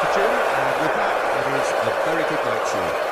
the and with that, it is a very good night to you.